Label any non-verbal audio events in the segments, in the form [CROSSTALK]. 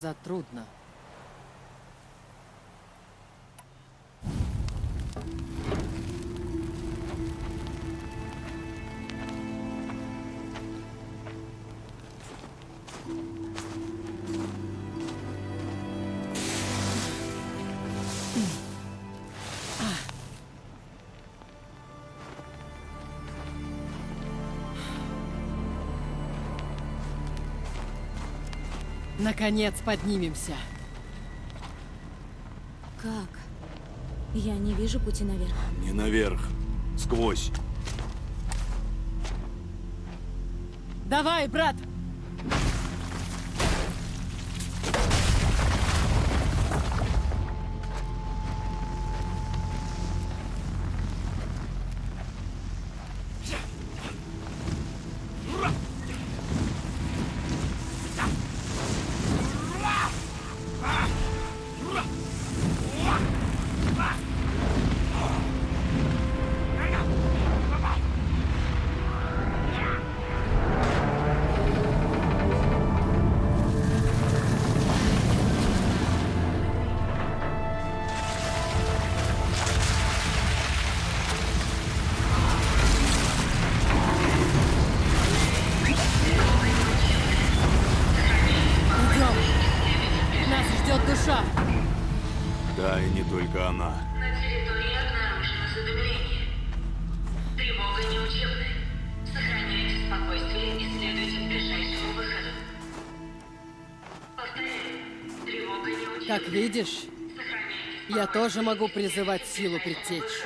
За Наконец поднимемся. Как? Я не вижу пути наверх. Не наверх. Сквозь. Давай, брат! Я тоже могу призывать силу предтечь.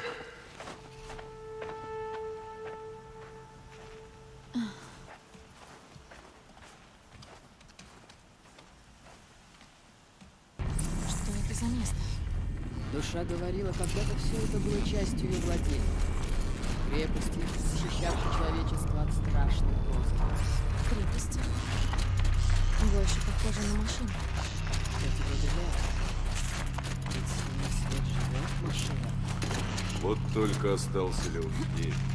Что это за место? Душа говорила, когда-то все это было частью ее владения. Крепости, защищавшей человечество от страшных угроз. Крепости. Больше похоже на машину. Я тебя удивляю. Ведь на свет живет машина. Вот только остался ли он. Чтобы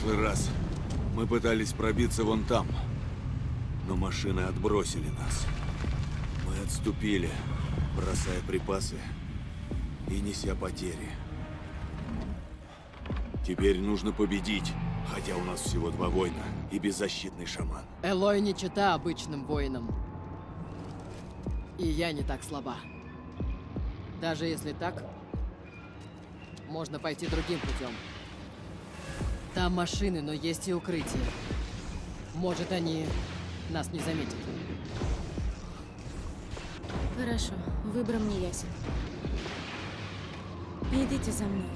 прошлый раз мы пытались пробиться вон там, но машины отбросили нас. Мы отступили, бросая припасы и неся потери. Теперь нужно победить, хотя у нас всего два воина и беззащитный шаман. Элой не чита обычным воинам. И я не так слаба. Даже если так, можно пойти другим путем. Там машины, но есть и укрытие. Может, они нас не заметят. Хорошо, выбор мне ясен. Идите за мной.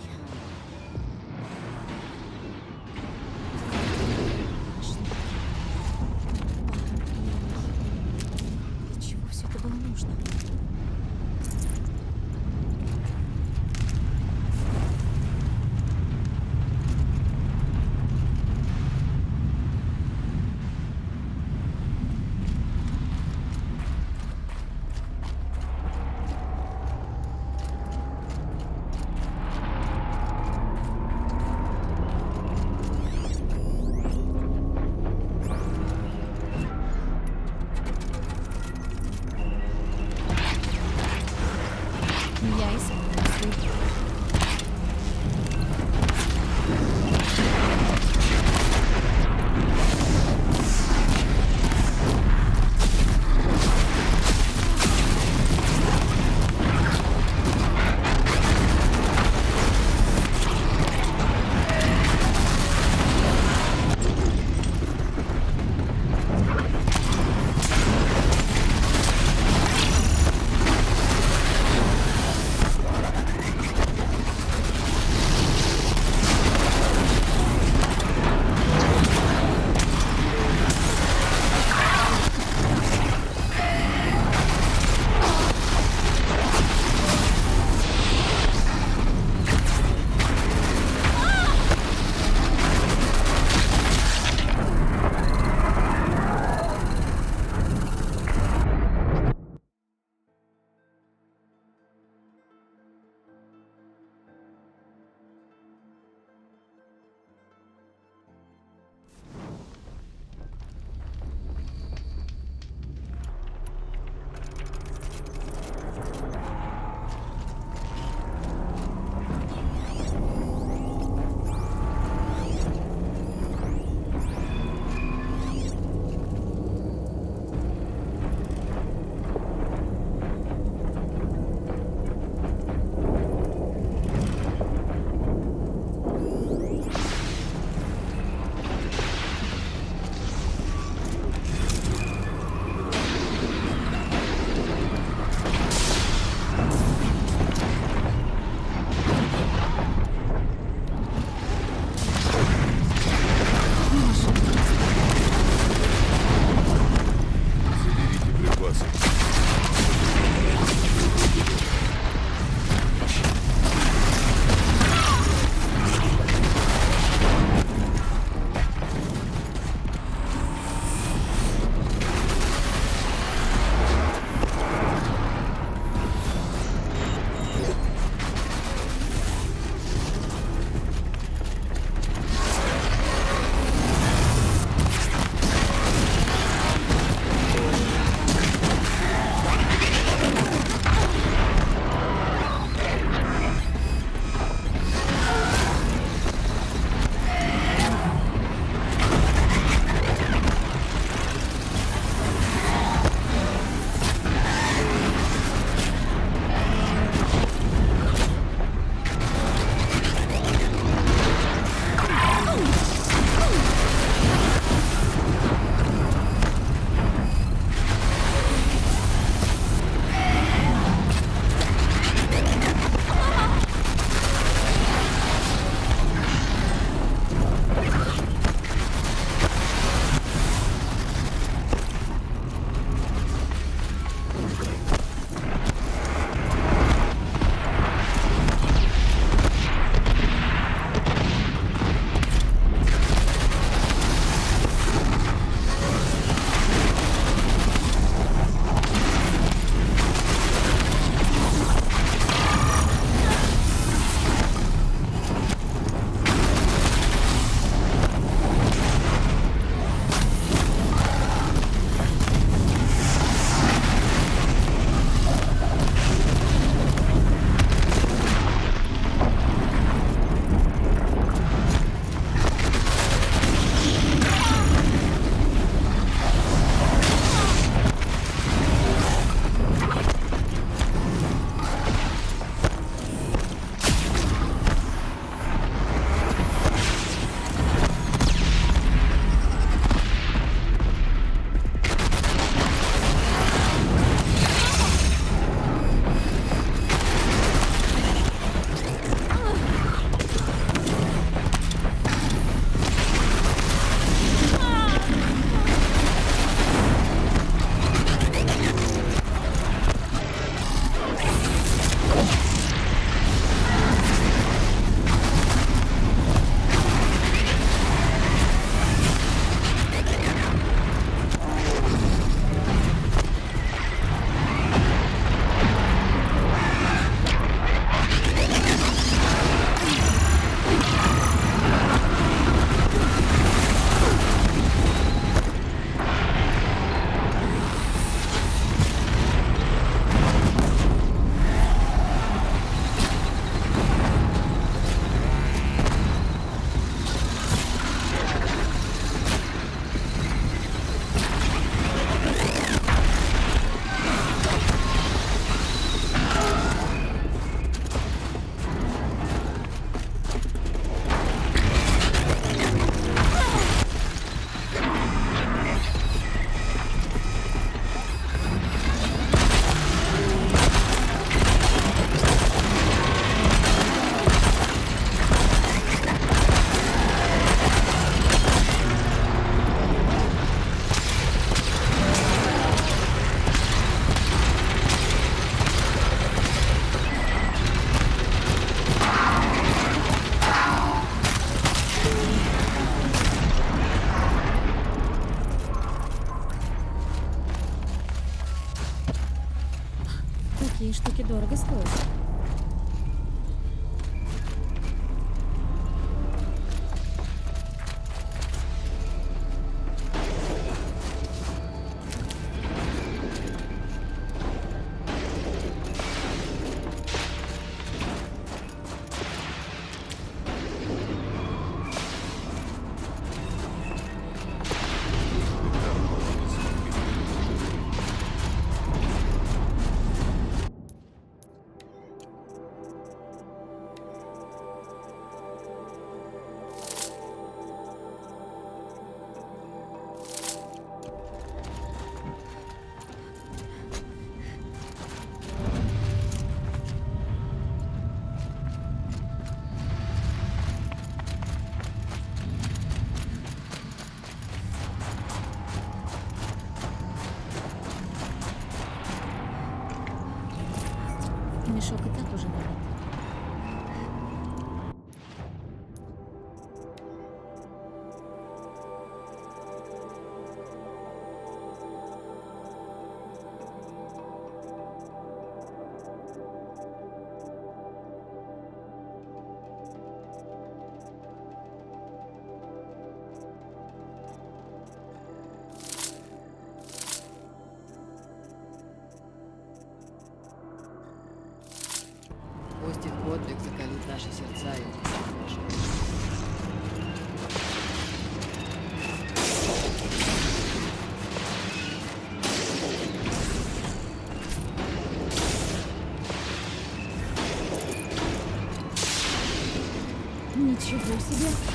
дорого стоит. наши сердца и наши Ничего себе!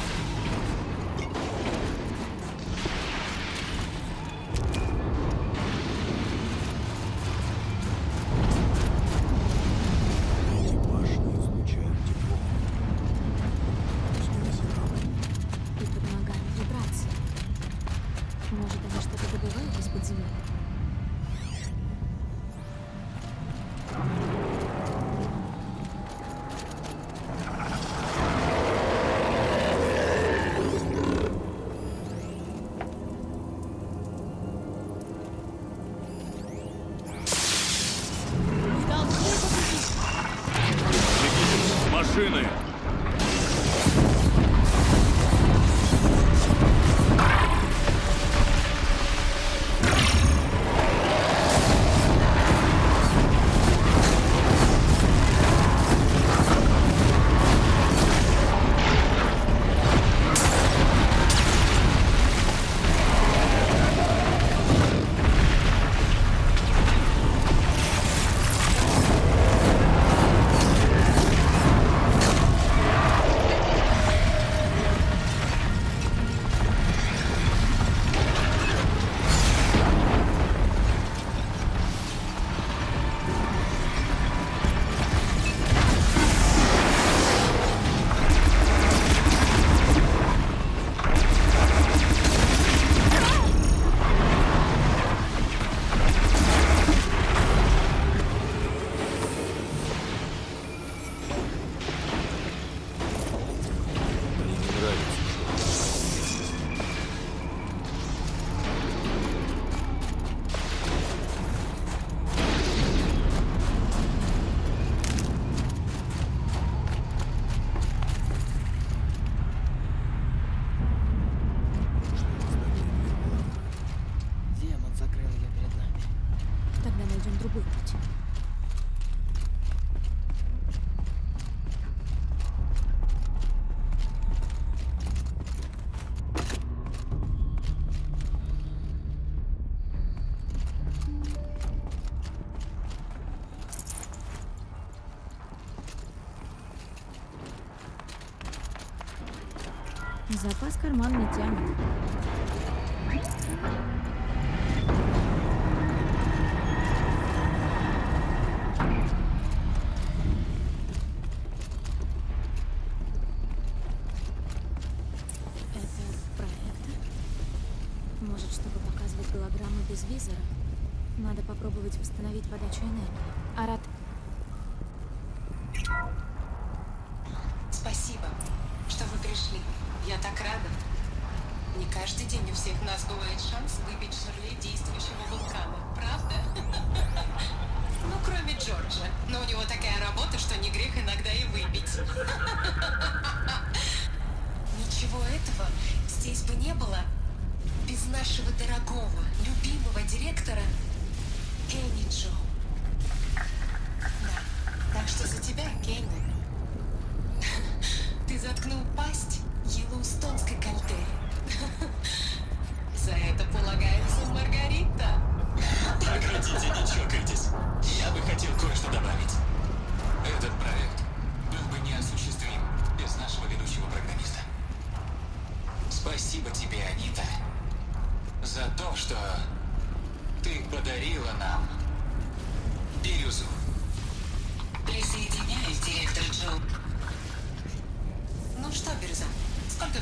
выберем другой путь. Запас карман не тянет.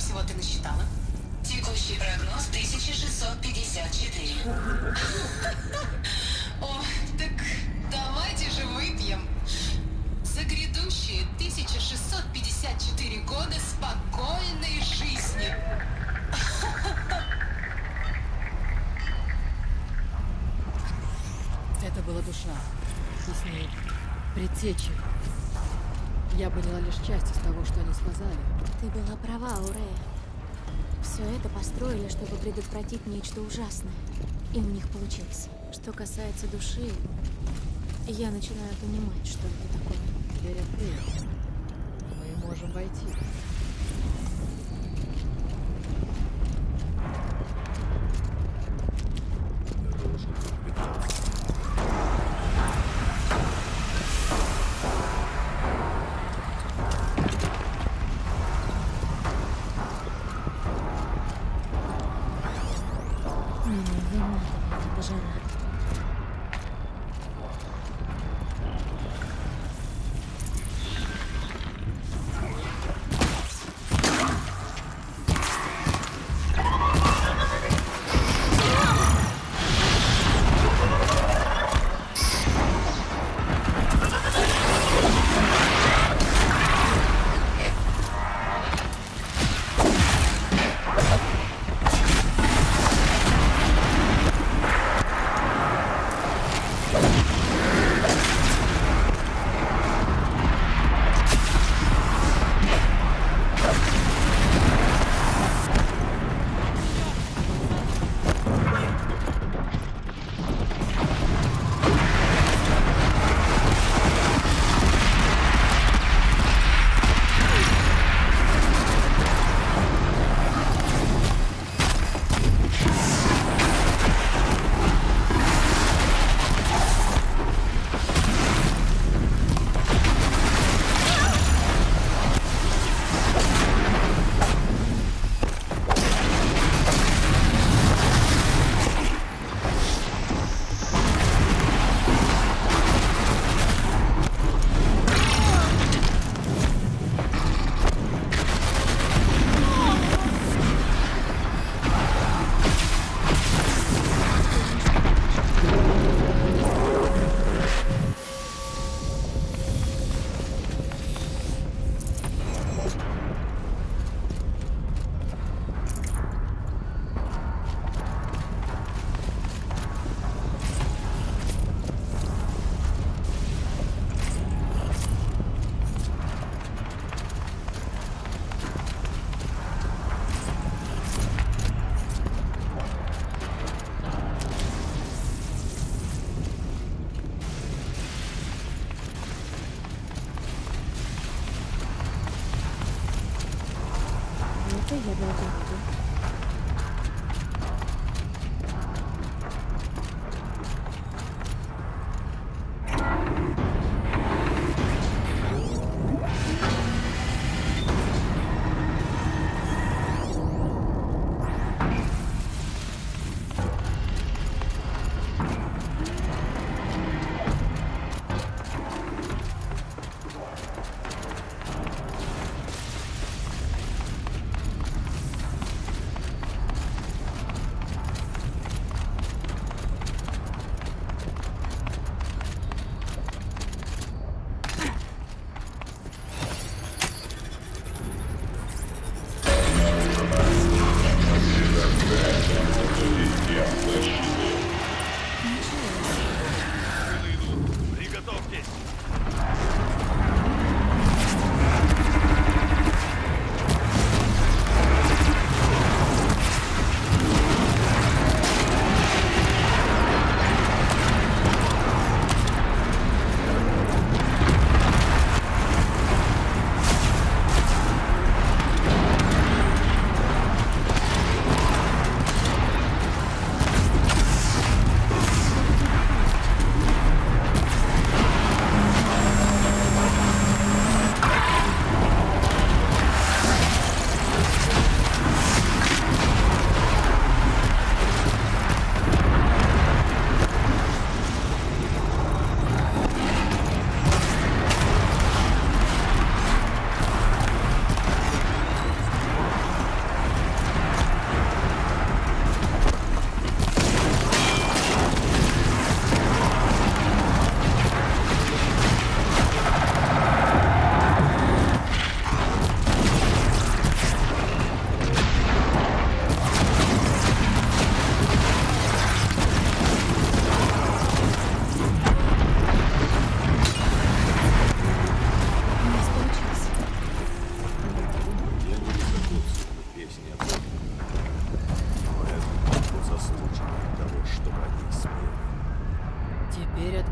Всего ты насчитала? Текущий прогноз 1654. [LAUGHS] О, так давайте же выпьем. За грядущие 1654 года спокойной жизни. [LAUGHS] Это была душа. Точнее, предтечи. Я поняла лишь часть из того, что они сказали. Ты была права, Аурея. Все это построили, чтобы предотвратить нечто ужасное. И у них получилось. Что касается души, я начинаю понимать, что это такое. Дверь открылась. Мы можем войти.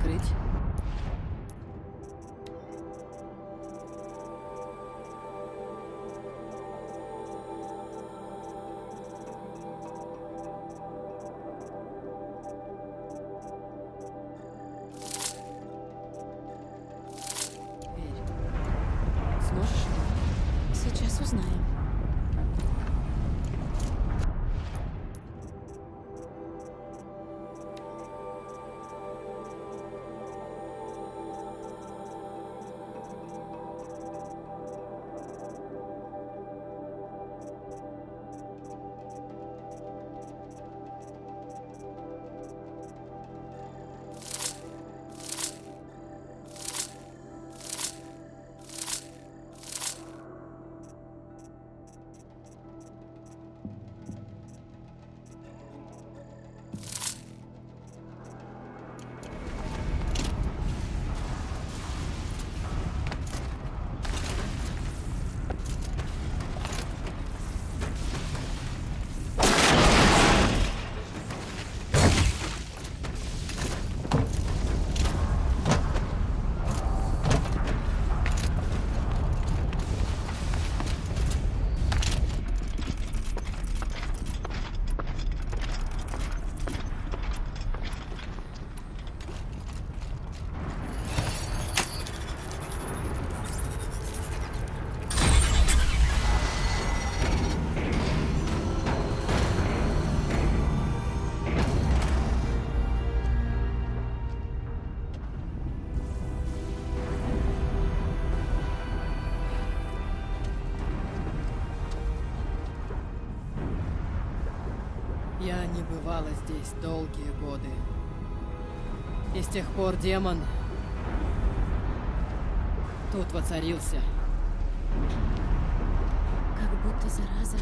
открыть. Не бывала здесь долгие годы. И с тех пор демон тут воцарился. Как будто зараза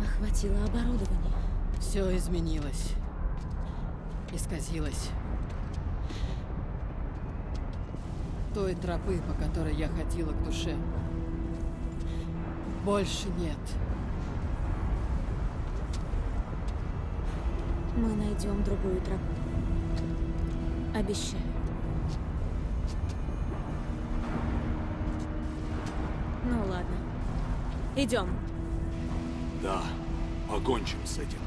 охватила оборудование. Все изменилось. Исказилось. Той тропы, по которой я ходила к душе, больше нет. Мы найдем другую тропу. Обещаю. Ну ладно. Идем. Да, покончим с этим.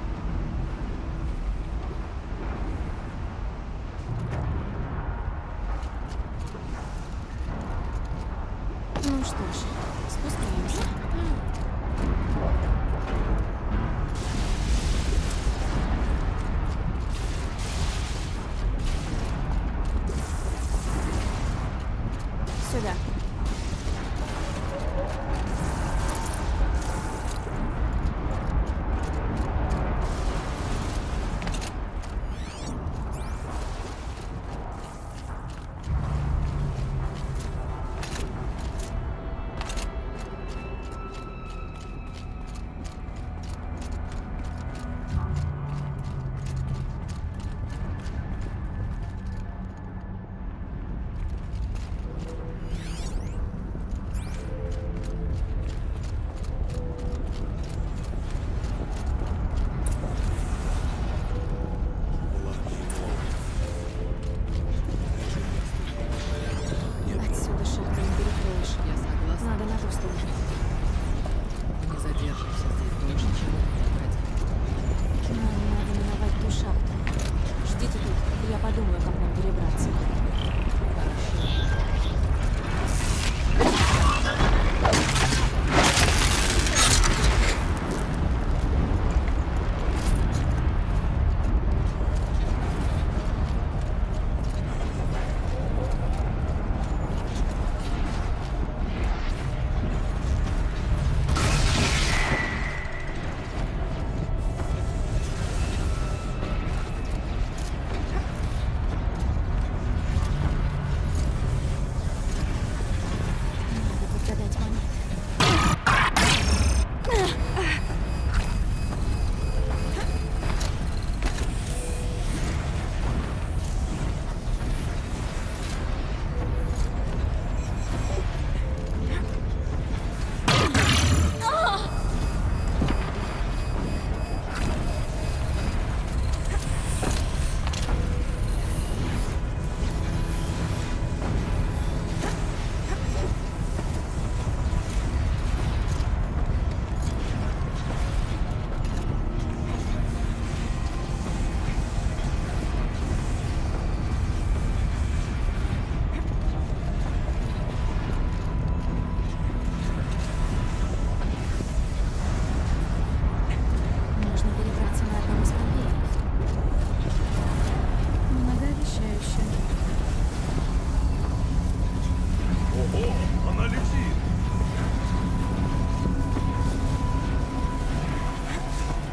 О, она летит!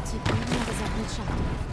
Теперь надо закрыть шахту.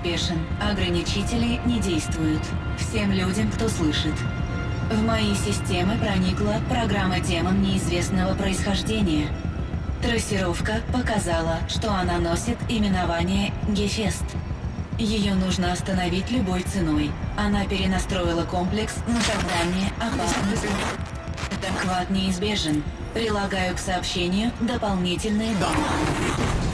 Успешен. Ограничители не действуют. Всем людям, кто слышит. В мои системы проникла программа демон неизвестного происхождения. Трассировка показала, что она носит именование Гефест. Ее нужно остановить любой ценой. Она перенастроила комплекс на создание опасных... Захват неизбежен. Прилагаю к сообщению дополнительные данные.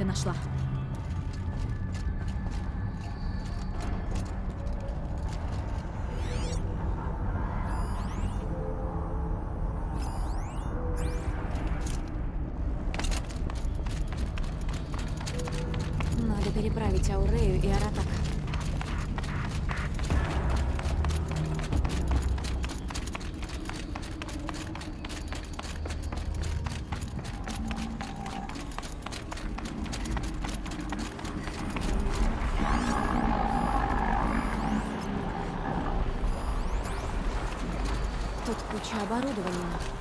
Хорошо, что я キャバロドが見えな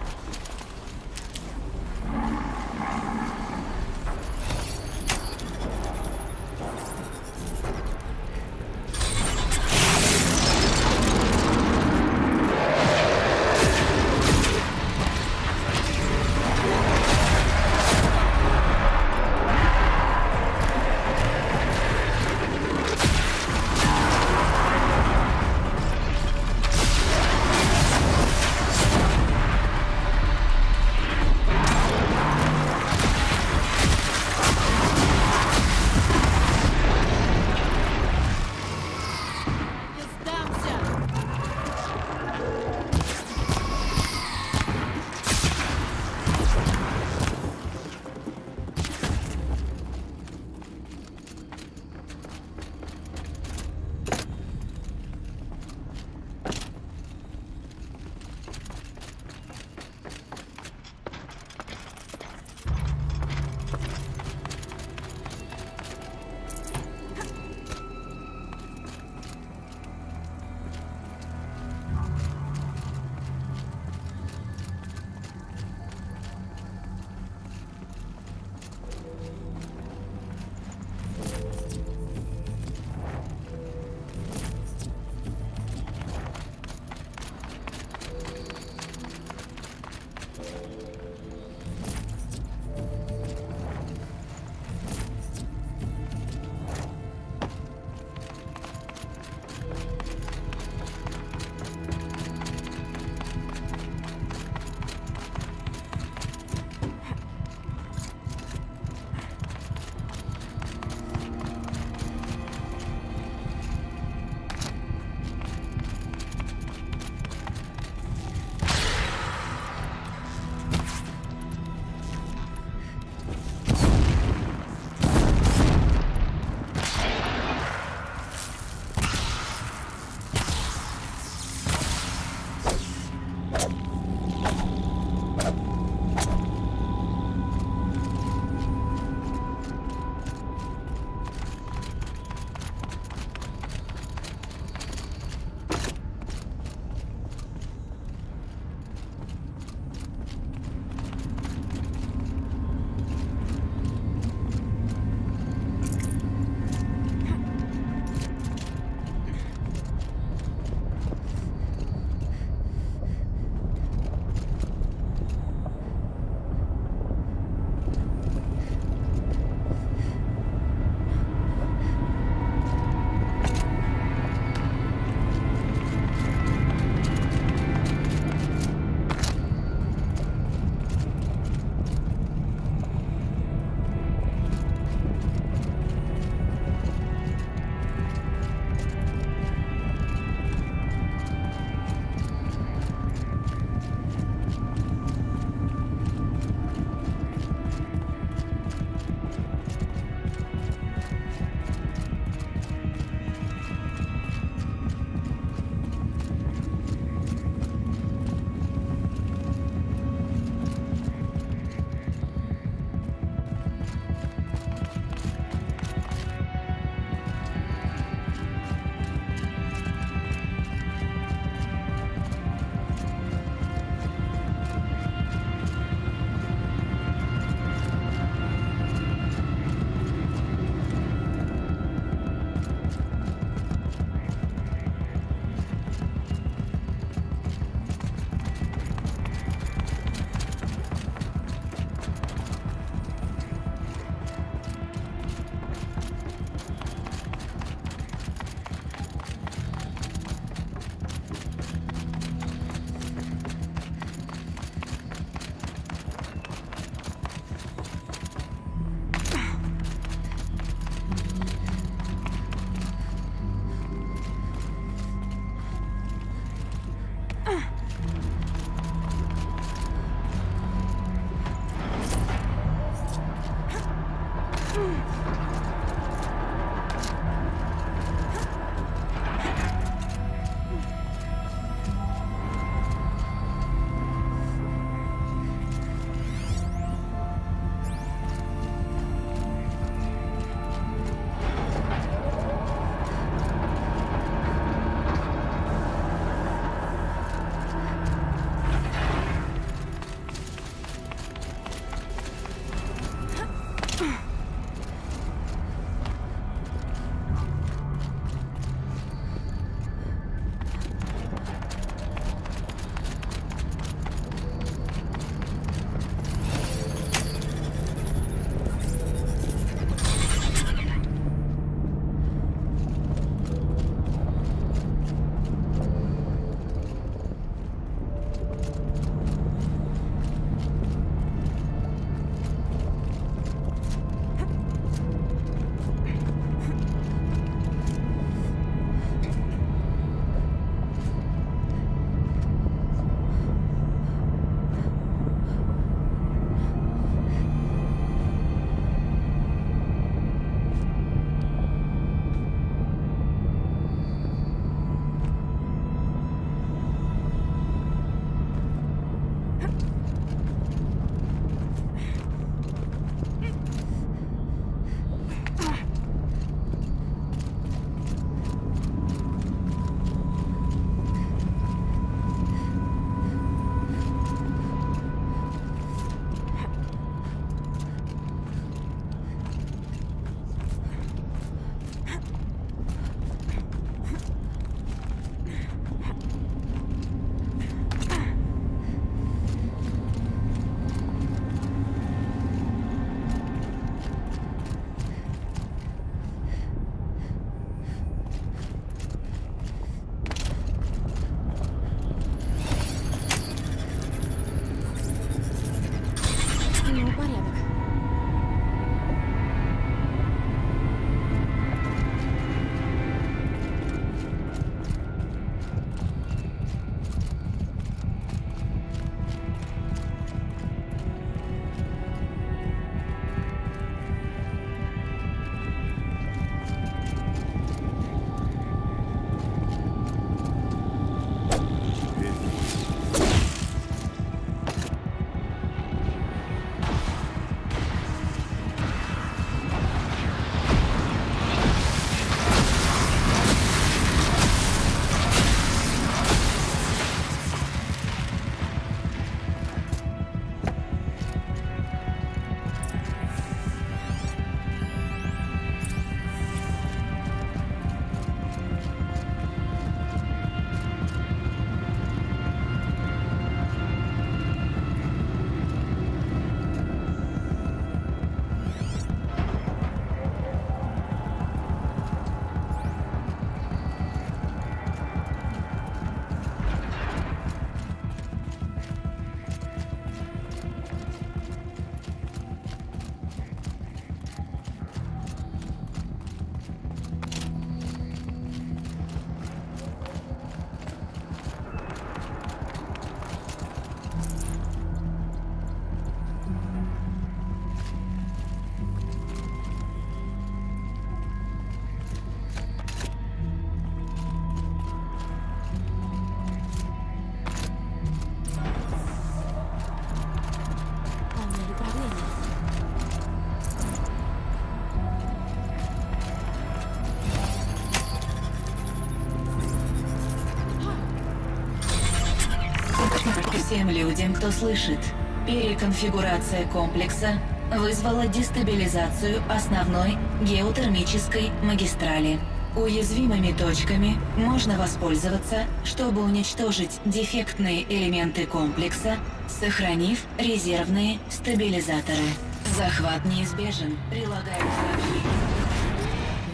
Людям, кто слышит. Переконфигурация комплекса вызвала дестабилизацию основной геотермической магистрали. Уязвимыми точками можно воспользоваться, чтобы уничтожить дефектные элементы комплекса, сохранив резервные стабилизаторы. Захват неизбежен. Прилагаю сообщение.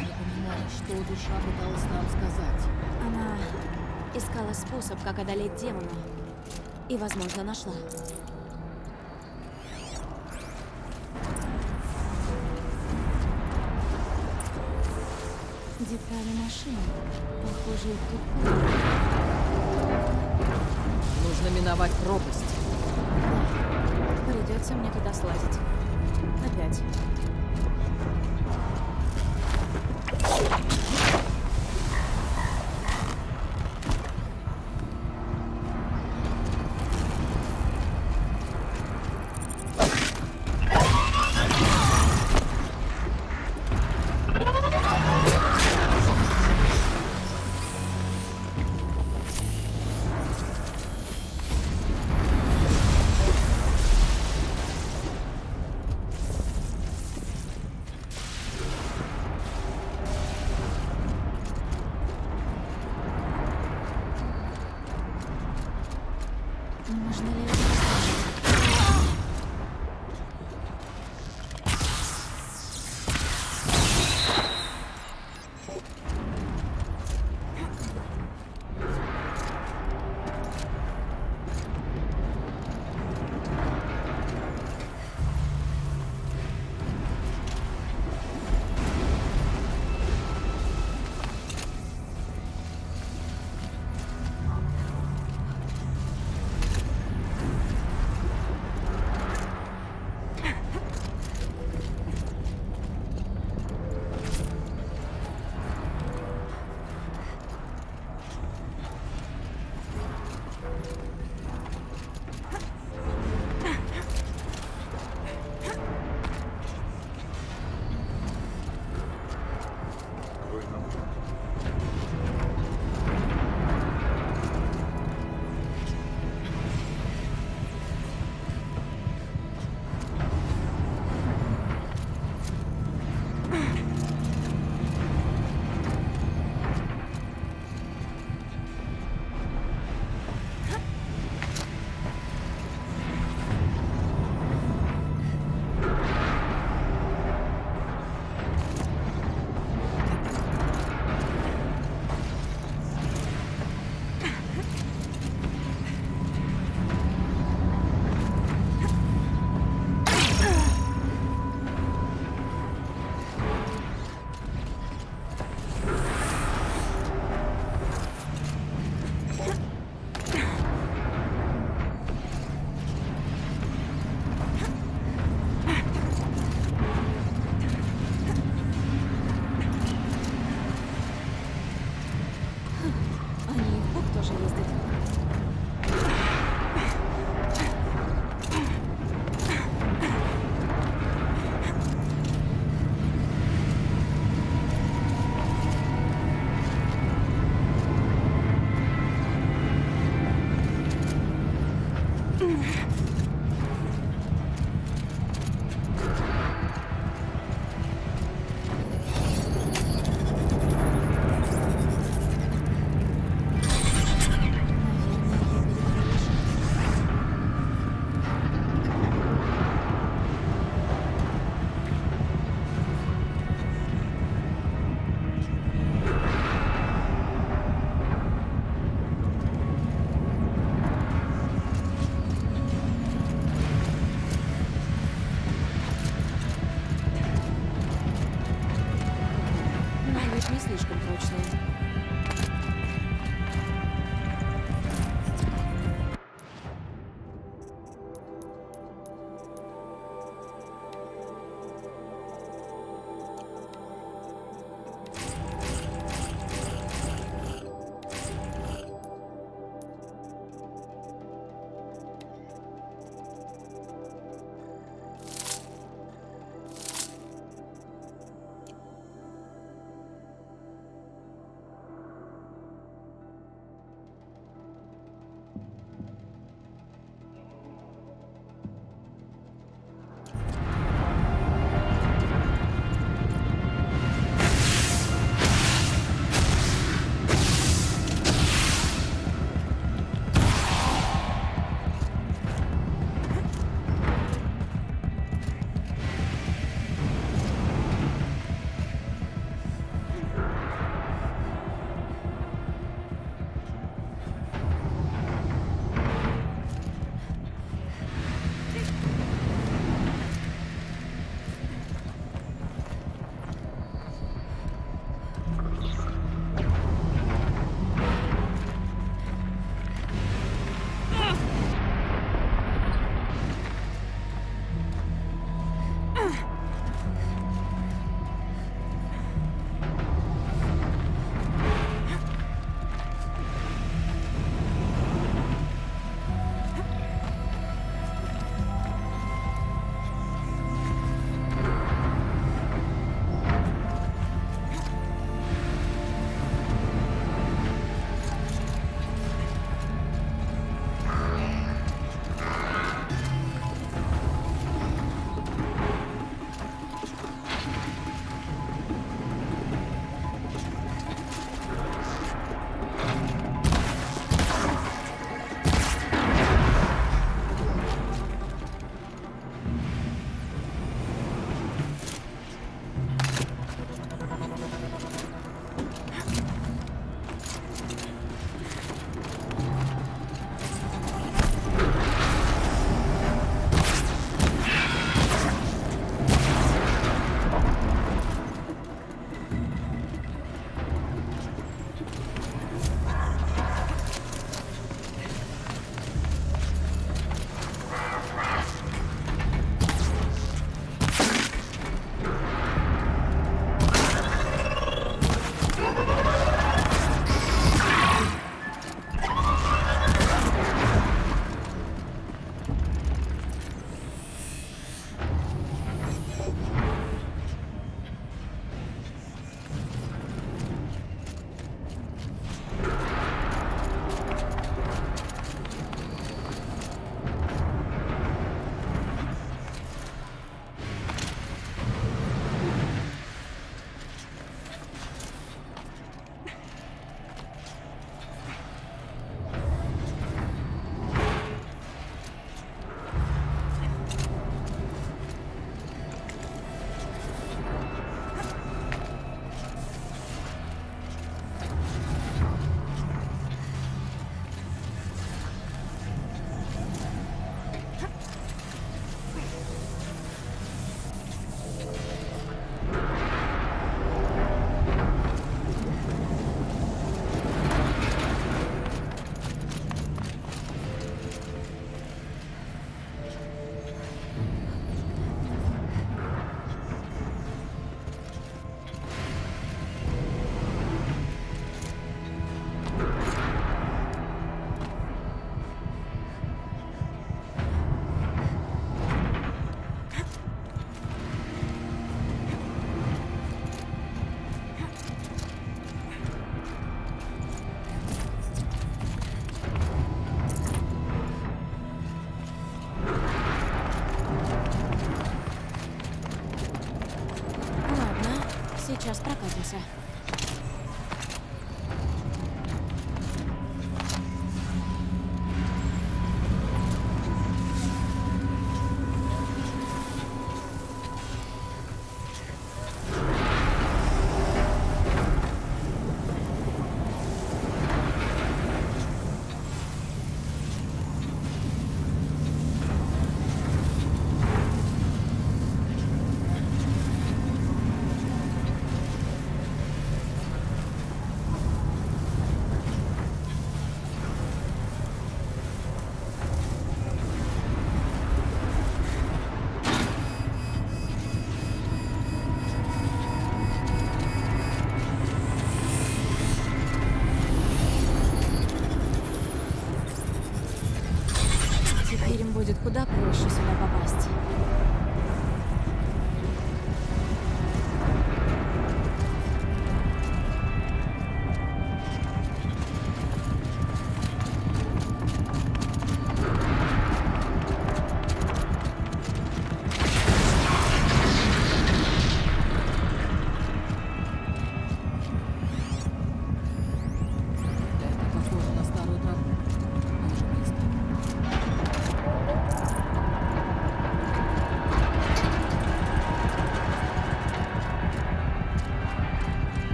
Я понимаю, что душа пыталась нам сказать. Она искала способ, как одолеть демона. И, возможно, нашла. Детали машины. Похоже, их тут. Нужно миновать пропасть. Да. Придется мне туда слазить. Опять. Они